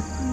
Mm-hmm.